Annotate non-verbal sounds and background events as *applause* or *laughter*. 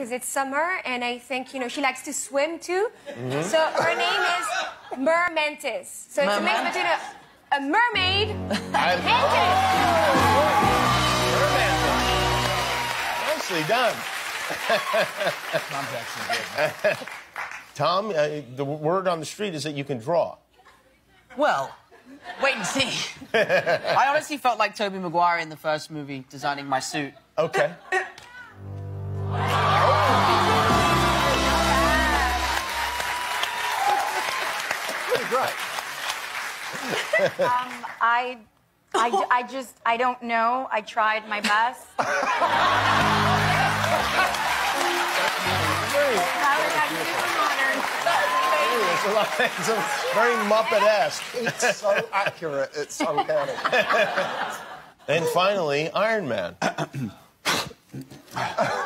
because it's summer, and I think you know she likes to swim too. So her name is Mermentis. So it's a mix between a, a mermaid *laughs* and mantis. Nicely done. *laughs* Tom, uh, the word on the street is that you can draw. Well, wait and see. *laughs* I honestly felt like Tobey Maguire in the first movie designing my suit. Okay. Pretty great. Um, I, I, I just, I don't know. I tried my best. *laughs* Very, I it's a it's a very Muppet-esque. It's so accurate. It's so funny. *laughs* And finally, Iron Man. *laughs*